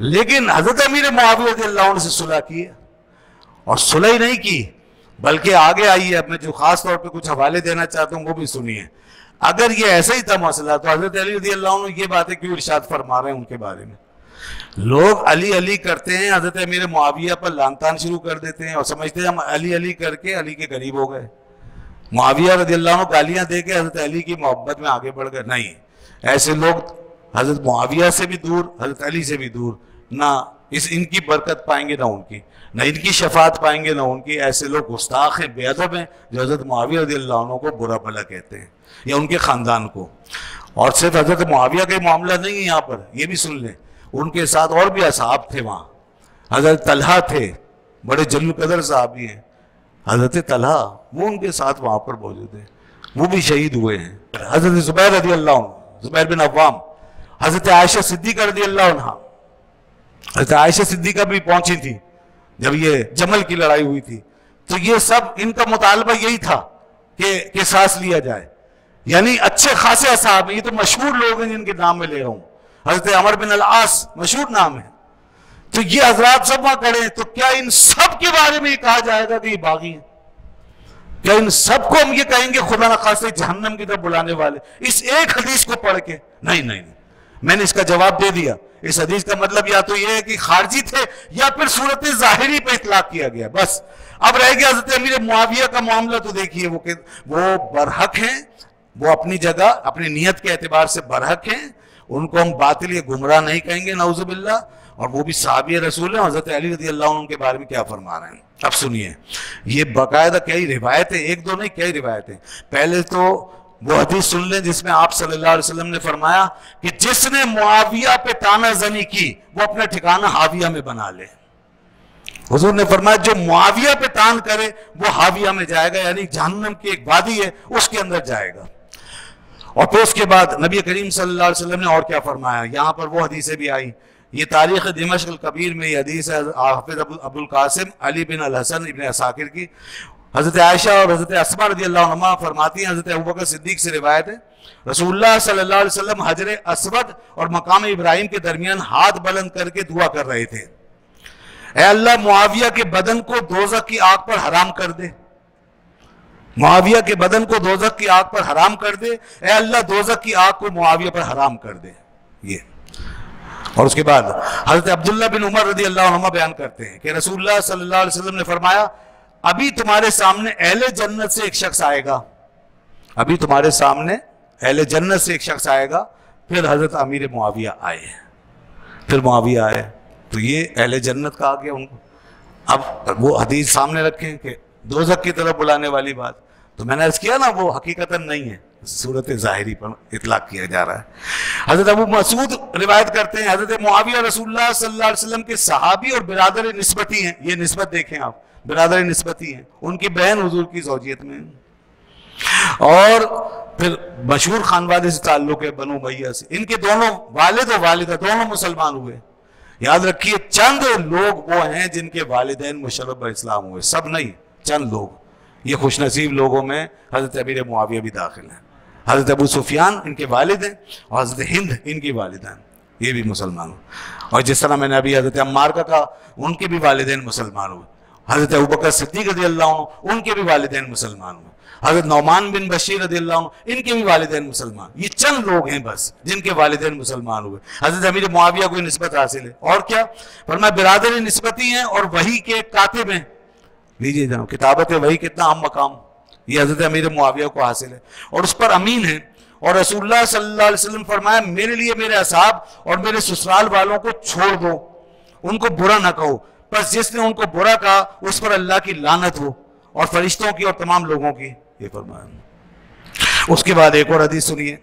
لیکن حضرت امیر معاویہ رضی اللہ عنہ سے صلح کی ہے اور صلح ہی نہیں کی، بلکہ آگے آئیے اب میں جو خاص طور پہ کچھ حوالے دینا چاہتا ہوں وہ بھی سنیے۔ اگر یہ ایسا ہی تھا مسئلہ تو حضرت علی رضی اللہ عنہ یہ باتیں کیوں ارشاد فرما رہے ہیں ان کے بارے میں؟ لوگ علی علی کرتے ہیں، حضرت امیر معاویہ پر لانتان شروع کر دیتے ہیں اور سمجھتے ہیں ہم علی علی کر کے علی کے قریب ہو گئے۔ معاویہ رضی اللہ عنہ گالیاں دے کے حضرت علی کی محبت میں آگے بڑھ گئے۔ نہیں، ایسے لوگ حضرت معاویہ سے بھی دور، حضرت علی سے بھی دور۔ نہ اس ان کی برکت پائیں گے نہ ان کی، نہ ان کی شفاعت پائیں گے نہ ان کی، ایسے لوگ گستاخ ہیں بے ادب ہیں جو حضرت معاویہ رضی اللہ عنہ کو برا بھلا کہتے ہیں یا ان کے خاندان کو۔ اور صرف حضرت معاویہ کا معاملہ نہیں ہے یہاں پر، یہ بھی سن لیں۔ ان کے ساتھ اور بھی اصحاب تھے وہاں۔ حضرت طلحہ تھے، بڑے جل قدر صحابی ہیں۔ حضرت طلحہ وہ ان کے ساتھ وہاں پر موجود ہیں۔ وہ بھی شہید ہوئے ہیں۔ حضرت زبیر رضی اللہ عنہ، زبیر بن عوام، حضرت عائشہ صدیقہ رضی اللہ عنہ۔ عائشہ صدیقہ بھی پہنچی تھی جب یہ جمل کی لڑائی ہوئی تھی۔ تو یہ سب ان کا مطالبہ یہی تھا کہ کہ سانس لیا جائے۔ یعنی اچھے خاصے اصحاب ہیں یہ تو مشہور لوگ ہیں جن کے نام میں لے رہا ہوں۔ حضرت عمر بن العاص مشہور نام ہے۔ تو یہ حضرات سب وہاں کڑے ہیں۔ تو کیا ان سب کے بارے میں یہ کہا جائے گا کہ یہ باغی ہیں؟ کیا ان سب کو ہم یہ کہیں گے خدا نخواستہ جہنم کی طرف بلانے والے؟ اس ایک حدیث کو پڑھ کے نہیں نہیں۔ میں نے اس کا جواب دے دیا۔ اس حدیث کا مطلب یا تو یہ ہے کہ خارجی تھے یا پھر صورت ظاہری پہ اطلاق کیا گیا، بس۔ اب رہ گیا حضرت امیر معاویہ کا معاملہ تو دیکھیے، وہ کہ وہ برحق ہیں، وہ اپنی جگہ، اپنی نیت کے اعتبار سے برحق ہیں، ان کو ہم باطل یا گمراہ نہیں کہیں گے، نعوذ باللہ۔ اور وہ بھی صحابی رسول ہیں، حضرت علی رضی اللہ عنہ کے بارے میں کیا فرما رہے ہیں۔ اب سنیے، یہ باقاعدہ کئی روایتیں، ایک دو نہیں کئی روایتیں۔ پہلے تو وہ حدیث سن لیں جس میں آپ صلی اللہ علیہ وسلم نے فرمایا کہ جس نے معاویہ پہ تانا زنی کی، وہ اپنا ٹھکانہ حاویہ میں بنا لے۔ حضور نے فرمایا، جو معاویہ پہ تان کرے، وہ حاویہ میں جائے گا یعنی جہنم کی ایک وادی ہے، اس کے اندر جائے گا۔ اور پھر اس کے بعد نبی کریم صلی اللہ علیہ وسلم نے اور کیا فرمایا؟ یہاں پر وہ حدیثیں بھی آئی یہ تاریخ دمشق القبیر میں یہ حدیث ہے، حافظ ابو القاسم علی بن الحسن ابن اساکر کی۔ حضرت عائشہ اور حضرت اسما رضی اللہ عنہ فرماتی ہیں، حضرت ابوبکر صدیق سے روایت ہے رسول اللہ صلی اللہ علیہ وسلم حجر اسود اور مقام ابراہیم کے درمیان ہاتھ بلند کر کے دعا کر رہے تھے۔ اے اللہ، معاویہ کے بدن کو دوزخ کی آگ پر حرام کر دے۔ معاویہ کے بدن کو دوزخ کی آگ پر حرام کر دے۔ اے اللہ، دوزخ کی آگ کو معاویہ پر حرام کر دے۔ یہ۔ اور اس کے بعد حضرت عبداللہ بن عمر رضی اللہ عنہ بیان کرتے ہیں کہ رسول اللہ صلی اللہ علیہ وسلم نے فرمایا ابھی تمہارے سامنے اہل جنت سے ایک شخص آئے گا۔ ابھی تمہارے سامنے اہل جنت سے ایک شخص آئے گا۔ پھر حضرت امیر معاویہ آئے پھر معاویہ آئے تو یہ اہل جنت کا آ گیا ان کو۔ اب وہ حدیث سامنے رکھیں کہ دوزک کی طرف بلانے والی بات۔ تو میں نے عرض کیا نا، وہ حقیقت نہیں ہے۔ صورت ظاہری پر اطلاق کیا جا رہا ہے۔ حضرت ابو مسعود روایت کرتے ہیں۔ حضرت معاویہ رسول اللہ صلی اللہ علیہ وسلم کے صحابی اور برادر نسبتی ہیں۔ یہ نسبت دیکھیں آپ۔ برادر نسبتی ہیں، ان کی بہن حضور کی زوجیت میں اور پھر مشہور خانوادے سے تعلق ہے بنو بھیا سے۔ ان کے دونوں والد اور والدہ دونوں مسلمان ہوئے۔ یاد رکھیے، چند لوگ وہ ہیں جن کے والدین مشرف اسلام ہوئے۔ سب نہیں، چند لوگ۔ یہ خوش نصیب لوگوں میں حضرت ابیر معاویہ بھی داخل ہیں۔ حضرت ابو سفیان ان کے والد ہیں اور حضرت ہند ان کی والدہ ہیں۔ یہ بھی مسلمان اور جس طرح میں نے ابھی حضرت عمار کا کہا، ان کے بھی والدین مسلمان ہوئے۔ حضرت ابوبکر صدیق رضی اللہ عنہ، ان کے بھی والدین مسلمان ہوئے حضرت نعمان بن بشیر رضی اللہ عنہ، ان کے بھی والدین مسلمان۔ یہ چند لوگ ہیں بس جن کے والدین مسلمان ہوئے۔ حضرت امیر معاویہ کو نسبت حاصل ہے؟ اور کیا؟ فرمایا برادر نسبتی ہیں اور وہی کے کاتب ہیں۔ لیجیے جناب، کتابت ہے وہی کتنا اہم مقام۔ یہ حضرت امیر معاویہ کو حاصل ہے۔ اور اس پر امین ہے اور رسول اللہ صلی اللہ علیہ وسلم فرمایا، میرے لیے میرے اصحاب اور میرے سسرال والوں کو چھوڑ دو۔ ان کو برا نہ کہو۔ بس جس نے ان کو برا کہا، اس پر اللہ کی لانت ہو، اور فرشتوں کی اور تمام لوگوں کی۔ یہ فرمایا اس کے بعد ایک اور حدیث سنیے۔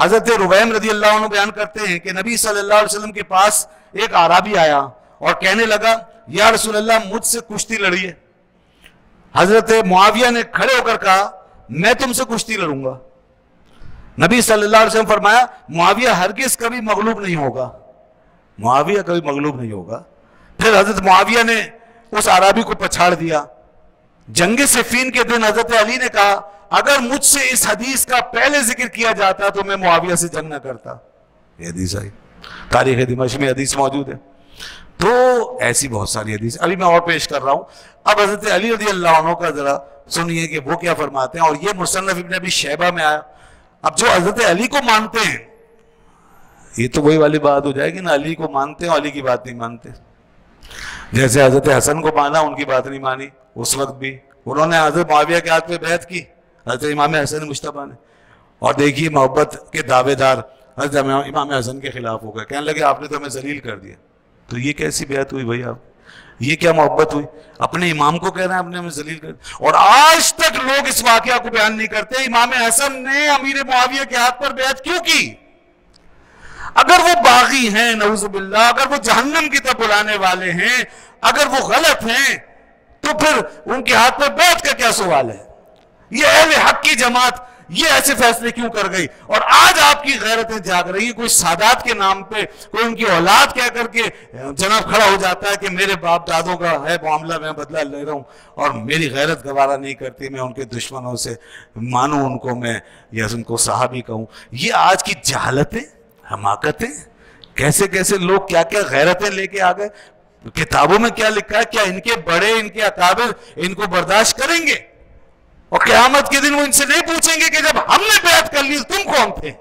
حضرت ربیم رضی اللہ عنہ بیان کرتے ہیں کہ نبی صلی اللہ علیہ وسلم کے پاس ایک عرابی آیا اور کہنے لگا، یا رسول اللہ، مجھ سے کشتی لڑیے حضرت معاویہ نے کھڑے ہو کر کہا، میں تم سے کشتی لڑوں گا۔ نبی صلی اللہ علیہ وسلم فرمایا، معاویہ ہرگز کبھی مغلوب نہیں ہوگا۔ معاویہ کبھی مغلوب نہیں ہوگا۔ پھر حضرت معاویہ نے اس عرابی کو پچھاڑ دیا۔ جنگ صفین کے دن حضرت علی نے کہا، اگر مجھ سے اس حدیث کا پہلے ذکر کیا جاتا تو میں معاویہ سے جنگ نہ کرتا۔ یہ حدیث آئی۔ تاریخ دمش میں حدیث موجود ہے۔ تو ایسی بہت ساری حدیث۔ ابھی میں اور پیش کر رہا ہوں۔ اب حضرت علی رضی اللہ عنہ کا ذرا سنیے کہ وہ کیا فرماتے ہیں۔ اور یہ مصنف ابن ابھی شیبہ میں آیا۔ اب جو حضرت علی کو مانتے ہیں، یہ تو وہی والی بات ہو جائے گی نا، علی کو مانتے ہیں علی کی بات نہیں مانتے۔ جیسے حضرت حسن کو مانا ان کی بات نہیں مانی۔ اس وقت بھی۔ انہوں نے حضرت معاویہ کے ہاتھ پہ بیعت کی۔ حضرت امام حسن مشتبہ نے۔ اور دیکھیے محبت کے دعوے دار حضرت امام حسن کے خلاف ہو گئے۔ کہنے لگے، آپ نے تو ہمیں ذلیل کر دیا۔ تو یہ کیسی بیعت ہوئی بھائی آپ؟ یہ کیا محبت ہوئی؟ اپنے امام کو کہہ رہے ہیں اپنے ہمیں ذلیل کر اور آج تک لوگ اس واقعہ کو بیان نہیں کرتے۔ امام حسن نے امیر معاویہ کے ہاتھ پر بیعت کیوں کی؟ اگر وہ باغی ہیں، نعوذ باللہ، اگر وہ جہنم کی طرف بلانے والے ہیں، اگر وہ غلط ہیں، تو پھر ان کے ہاتھ پر بیعت کا کیا سوال ہے؟ یہ اہل حق کی جماعت یہ ایسے فیصلے کیوں کر گئی؟ اور آج آپ کی غیرتیں جاگ رہی ہیں، کوئی سادات کے نام پہ، کوئی ان کی اولاد کہہ کر کے جناب کھڑا ہو جاتا ہے کہ میرے باپ دادوں کا ہے معاملہ، میں بدلہ لے رہا ہوں، اور میری غیرت گوارا نہیں کرتی، میں ان کے دشمنوں سے مانوں، ان کو میں یا ان کو صحابی کہوں۔ یہ آج کی جہالتیں حماقتیں کیسے کیسے لوگ کیا کیا غیرتیں لے کے آ گئے۔ کتابوں میں کیا لکھا ہے؟ کیا ان کے بڑے، ان کے اکابر ان کو برداشت کریں گے؟ اور قیامت کے دن وہ ان سے نہیں پوچھیں گے کہ جب ہم نے بیعت کر لی، تم کون تھے؟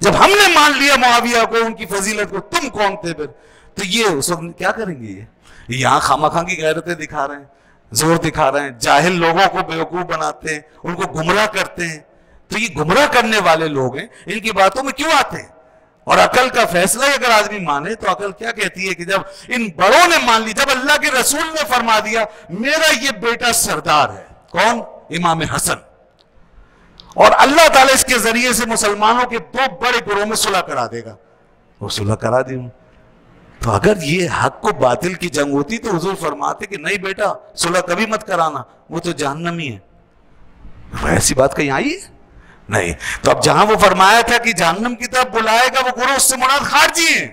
جب ہم نے مان لیا معاویہ کو، ان کی فضیلت کو، تم کون تھے پھر؟ تو یہ اس وقت کیا کریں گے؟ یہ یہاں خامہ خاں کی غیرتیں دکھا رہے ہیں، زور دکھا رہے ہیں۔ جاہل لوگوں کو بیوقوف بناتے ہیں، ان کو گمراہ کرتے ہیں۔ تو یہ گمراہ کرنے والے لوگ ہیں، ان کی باتوں میں کیوں آتے ہیں؟ اور عقل کا فیصلہ اگر آدمی مانے تو عقل کیا کہتی ہے کہ جب ان بڑوں نے مان لی، جب اللہ کے رسول نے فرما دیا، میرا یہ بیٹا سردار ہے۔ کون؟ امام حسن۔ اور اللہ تعالیٰ اس کے ذریعے سے مسلمانوں کے دو بڑے گروہ میں صلح کرا دے گا۔ وہ صلح کرا دی ہوں تو اگر یہ حق کو باطل کی جنگ ہوتی تو حضور فرماتے کہ نہیں بیٹا، صلح کبھی مت کرانا، وہ تو جہنمی ہے۔ ایسی بات کہیں آئی ہے؟ نہیں۔ تو اب جہاں وہ فرمایا تھا کہ جہنم کی طرف بلائے گا، وہ گروہ اس سے مراد خارجی ہیں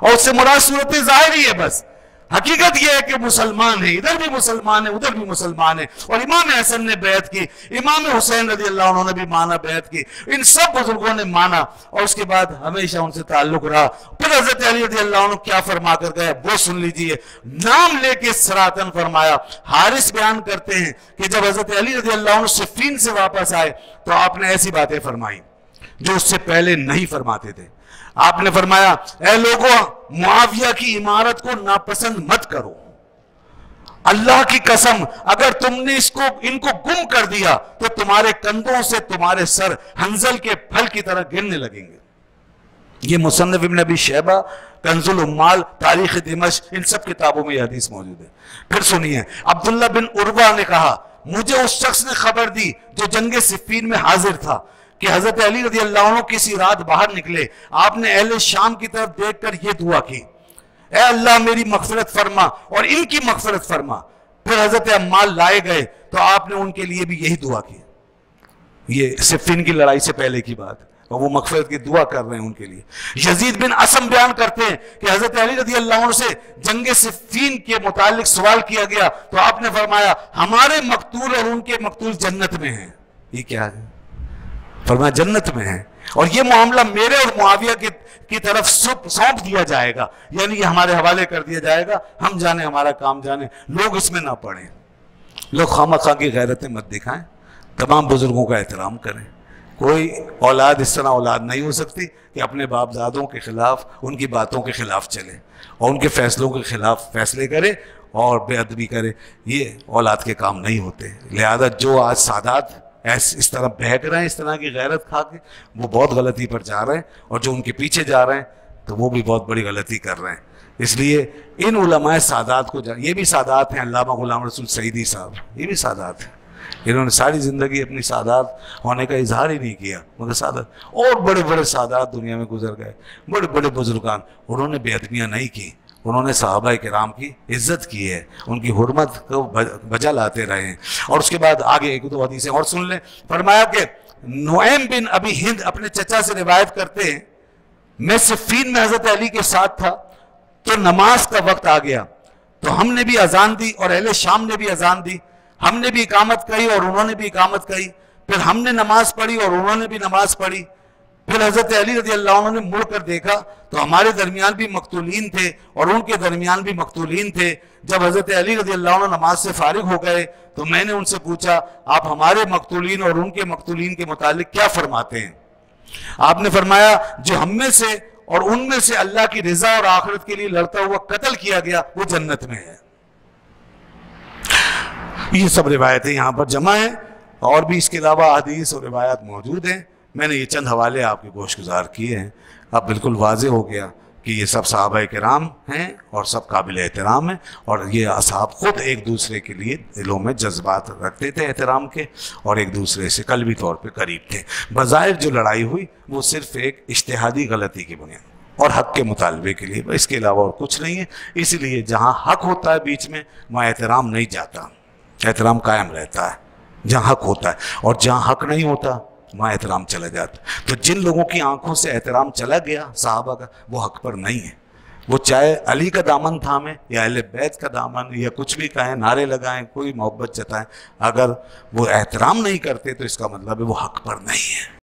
اور اس سے مراد صورت ظاہری ہے بس۔ حقیقت یہ ہے کہ مسلمان ہیں، ادھر بھی مسلمان ہیں، ادھر بھی مسلمان ہیں۔ اور امام حسن نے بیعت کی، امام حسین رضی اللہ عنہ نے بھی مانا بیعت کی۔ ان سب بزرگوں نے مانا اور اس کے بعد ہمیشہ ان سے تعلق رہا۔ پھر حضرت علی رضی اللہ عنہ کیا فرما کر گئے؟ وہ سن لیجیے۔ نام لے کے سراتن فرمایا۔ حارث بیان کرتے ہیں کہ جب حضرت علی رضی اللہ عنہ صفین سے واپس آئے تو آپ نے ایسی باتیں فرمائی جو اس سے پہلے نہیں فرماتے تھے۔ آپ نے فرمایا، اے لوگوں، معاویہ کی عمارت کو ناپسند مت کرو۔ اللہ کی قسم، اگر تم نے اس کو، ان کو گم کر دیا، تو تمہارے کندھوں سے تمہارے سر ہنزل کے پھل کی طرح گرنے لگیں گے۔ یہ مصنف ابن ابی شہبہ کنز العمال تاریخ دمشق، ان سب کتابوں میں یہ حدیث موجود ہے۔ پھر سنیے، عبداللہ بن عروہ نے کہا، مجھے اس شخص نے خبر دی جو جنگ صفین میں حاضر تھا۔ کہ حضرت علی رضی اللہ عنہ کسی رات باہر نکلے۔ آپ نے اہل شام کی طرف دیکھ کر یہ دعا کی۔ اے اللہ میری مغفرت فرما اور ان کی مغفرت فرما۔ پھر حضرت عمال لائے گئے تو آپ نے ان کے لیے بھی یہی دعا کی۔ یہ صفین کی لڑائی سے پہلے کی بات۔ اور وہ مغفرت کی دعا کر رہے ہیں ان کے لیے۔ یزید بن اسم بیان کرتے ہیں کہ حضرت علی رضی اللہ عنہ سے جنگ صفین کے متعلق سوال کیا گیا تو آپ نے فرمایا، ہمارے مقتول اور ان کے مقتول جنت میں ہیں۔ یہ کیا ہے؟ فرمایا جنت میں ہے۔ اور یہ معاملہ میرے اور معاویہ کی کی طرف سونپ دیا جائے گا۔ یعنی یہ ہمارے حوالے کر دیا جائے گا۔ ہم جانے ہمارا کام جانے لوگ اس میں نہ پڑھیں لوگ خامہ خواہ کی غیرتیں مت دکھائیں۔ تمام بزرگوں کا احترام کریں۔ کوئی اولاد اس طرح اولاد نہیں ہو سکتی کہ اپنے باپ دادوں کے خلاف، ان کی باتوں کے خلاف چلے۔ اور ان کے فیصلوں کے خلاف فیصلے کرے اور بے ادبی کرے۔ یہ اولاد کے کام نہیں ہوتے۔ لہذا جو آج سادات ایس اس طرح بہک رہے ہیں، اس طرح کی غیرت کھا کے، وہ بہت غلطی پر جا رہے ہیں اور جو ان کے پیچھے جا رہے ہیں، تو وہ بھی بہت بڑی غلطی کر رہے ہیں۔ اس لیے ان علماء سادات کو جا یہ بھی سادات ہیں، علامہ غلام رسول سعیدی صاحب، یہ بھی سادات ہیں۔ انہوں نے ساری زندگی اپنی سادات ہونے کا اظہار ہی نہیں کیا، مگر سادات اور بڑے بڑے سادات دنیا میں گزر گئے، بڑے بڑے بزرگان، انہوں نے بے ادمیاں نہیں کی انہوں نے صحابہ کرام کی عزت کی ہے، ان کی حرمت کو بجا لاتے رہے۔ ہیں اور اس کے بعد آگے ایک دو حدیثیں اور سن لیں۔ فرمایا کہ نعیم بن ابی ہند اپنے چچا سے روایت کرتے ہیں، میں صفین میں حضرت علی کے ساتھ تھا تو نماز کا وقت آ گیا۔ تو ہم نے بھی اذان دی اور اہل شام نے بھی اذان دی۔ ہم نے بھی اقامت کہی اور انہوں نے بھی اقامت کہی پھر ہم نے نماز پڑھی اور انہوں نے بھی نماز پڑھی۔ پھر حضرت علی رضی اللہ عنہ نے مڑ کر دیکھا تو ہمارے درمیان بھی مقتولین تھے اور ان کے درمیان بھی مقتولین تھے۔ جب حضرت علی رضی اللہ عنہ نماز سے فارغ ہو گئے تو میں نے ان سے پوچھا، آپ ہمارے مقتولین اور ان کے مقتولین کے متعلق کیا فرماتے ہیں؟ آپ نے فرمایا، جو ہم میں سے اور ان میں سے اللہ کی رضا اور آخرت کے لیے لڑتا ہوا قتل کیا گیا، وہ جنت میں ہے۔ یہ سب روایتیں یہاں پر جمع ہیں اور بھی اس کے علاوہ حدیث اور روایات موجود ہیں۔ میں نے یہ چند حوالے آپ کے گوشت گزار کیے ہیں۔ اب بالکل واضح ہو گیا کہ یہ سب صحابہ کرام ہیں اور سب قابل احترام ہیں اور یہ اصحاب خود ایک دوسرے کے لیے دلوں میں جذبات رکھتے تھے احترام کے اور ایک دوسرے سے قلبی طور پہ قریب تھے۔ بظاہر جو لڑائی ہوئی وہ صرف ایک اشتہادی غلطی کی بنیاد اور حق کے مطالبے کے لیے، اس کے علاوہ اور کچھ نہیں ہے۔ اس لیے جہاں حق ہوتا ہے بیچ میں، وہاں احترام نہیں جاتا۔ احترام قائم رہتا ہے۔ جہاں حق ہوتا ہے اور جہاں حق نہیں ہوتا وہاں احترام چلا جاتا تو جن لوگوں کی آنکھوں سے احترام چلا گیا، صحابہ کا، وہ حق پر نہیں ہے وہ چاہے علی کا دامن تھامے یا اہل بیت کا دامن یا کچھ بھی کہیں، نعرے لگائیں، کوئی محبت جتائیں، اگر وہ احترام نہیں کرتے تو اس کا مطلب ہے وہ حق پر نہیں ہے